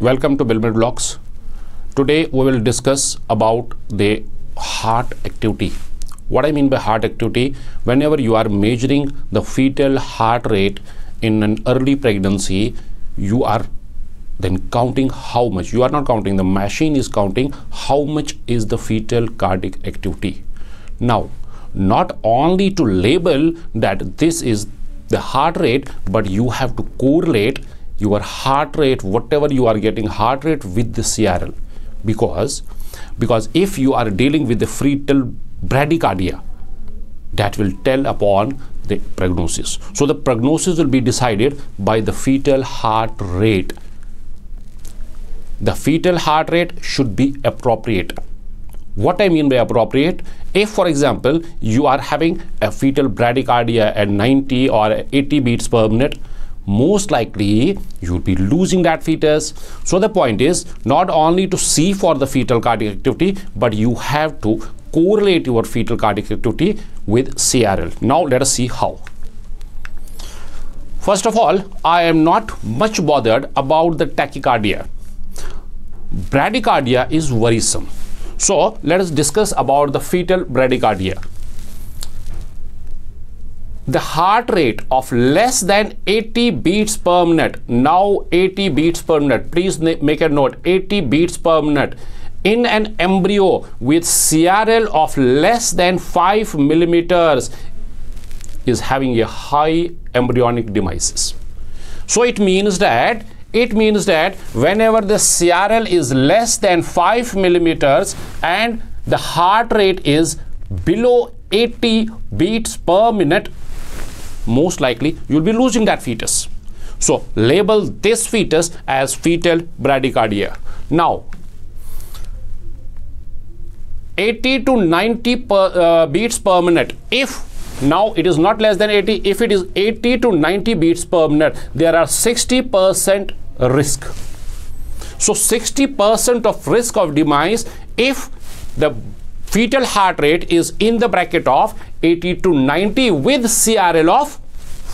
welcome to Bilmed Vlogs. Today we will discuss about the heart activity. What I mean by heart activity, whenever you are measuring the fetal heart rate in an early pregnancy, you are then counting how much. You are not counting, the machine is counting how much is the fetal cardiac activity. Now, not only to label that this is the heart rate, but you have to correlate your heart rate, whatever you are getting heart rate with the CRL. Because, because if you are dealing with the fetal bradycardia, that will tell upon the prognosis. So the prognosis will be decided by the fetal heart rate. The fetal heart rate should be appropriate. What I mean by appropriate, if for example you are having a fetal bradycardia at 90 or 80 beats per minute, most likely you will be losing that fetus. So the point is not only to see for the fetal cardiac activity, but you have to correlate your fetal cardiac activity with CRL. Now let us see how. First of all, I am not much bothered about the tachycardia. Bradycardia is worrisome so let us discuss about the fetal bradycardia. The heart rate of less than 80 beats per minute, now 80 beats per minute, please make a note, 80 beats per minute. In an embryo with CRL of less than 5 millimeters is having a high embryonic demise. So it means that it means that whenever the CRL is less than 5 millimeters and the heart rate is below 80 beats per minute, most likely you'll be losing that fetus. So label this fetus as fetal bradycardia. Now, 80 to 90 per, uh, beats per minute. If now it is not less than 80 if it is 80 to 90 beats per minute there are 60 percent risk so 60 percent of risk of demise if the fetal heart rate is in the bracket of 80 to 90 with crl of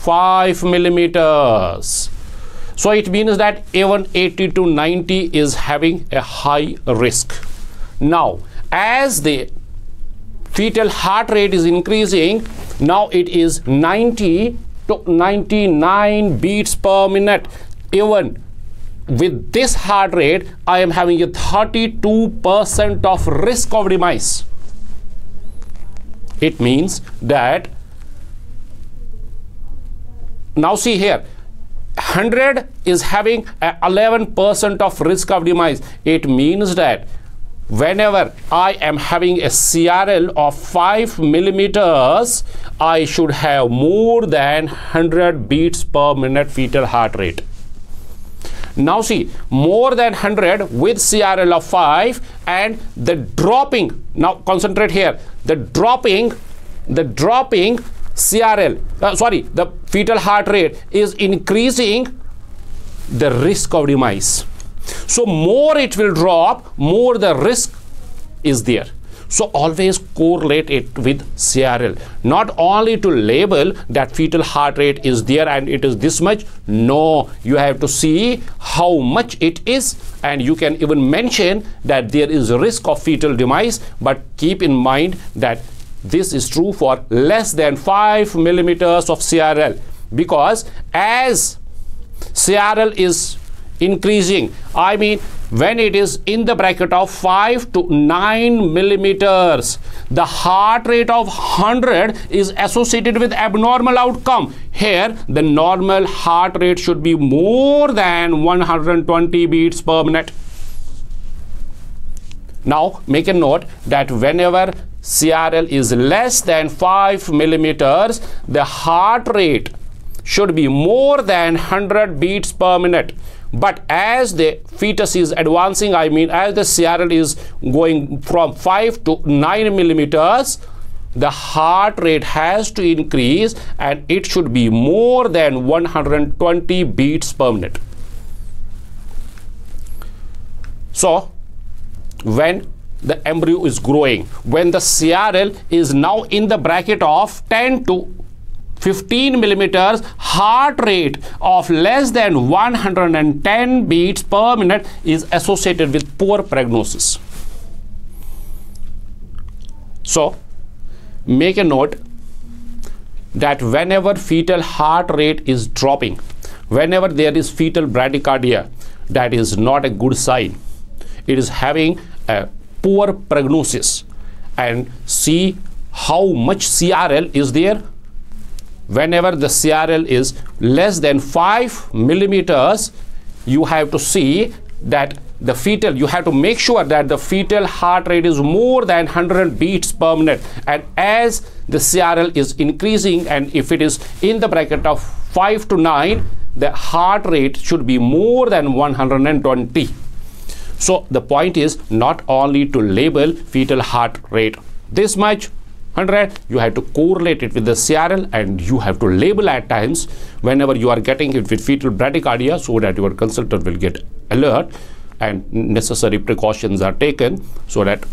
5 millimeters. So it means that even 80 to 90 is having a high risk. Now as the fetal heart rate is increasing now it is 90 to 99 beats per minute. Even with this heart rate i am having a 32 percent of risk of demise it means that now see here 100 is having 11 percent of risk of demise it means that whenever I am having a CRL of 5 millimeters, I should have more than 100 beats per minute fetal heart rate. Now see, more than 100 with CRL of 5 and the dropping, now concentrate here, the dropping, the dropping CRL, uh, sorry, the fetal heart rate is increasing the risk of demise. So more it will drop, more the risk is there. So always correlate it with CRL. Not only to label that fetal heart rate is there and it is this much. No, you have to see how much it is and you can even mention that there is a risk of fetal demise. But keep in mind that this is true for less than 5 millimeters of CRL because as CRL is increasing. I mean when it is in the bracket of 5 to 9 millimeters the heart rate of 100 is associated with abnormal outcome. Here the normal heart rate should be more than 120 beats per minute. Now make a note that whenever crl is less than 5 millimeters the heart rate should be more than 100 beats per minute but as the fetus is advancing i mean as the crl is going from 5 to 9 millimeters the heart rate has to increase and it should be more than 120 beats per minute. So when the embryo is growing when the crl is now in the bracket of 10 to 15 millimeters heart rate of less than 110 beats per minute is associated with poor prognosis. So, make a note that whenever fetal heart rate is dropping, whenever there is fetal bradycardia, that is not a good sign. It is having a poor prognosis and see how much CRL is there. Whenever the CRL is less than 5 millimeters, you have to see that the fetal you have to make sure that the fetal heart rate is more than 100 beats per minute. And as the crl is increasing and if it is in the bracket of 5 to 9 the heart rate should be more than 120 so the point is not only to label fetal heart rate this much 100 you have to correlate it with the crl and you have to label at times whenever you are getting it with fetal bradycardia so that your consultant will get alert and necessary precautions are taken so that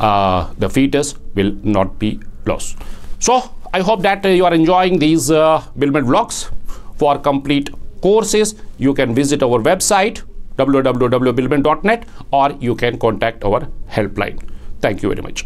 uh, the fetus will not be lost. So I hope that uh, you are enjoying these uh, Bilmed vlogs. For complete courses, you can visit our website www.bilmed.net or you can contact our helpline. Thank you very much.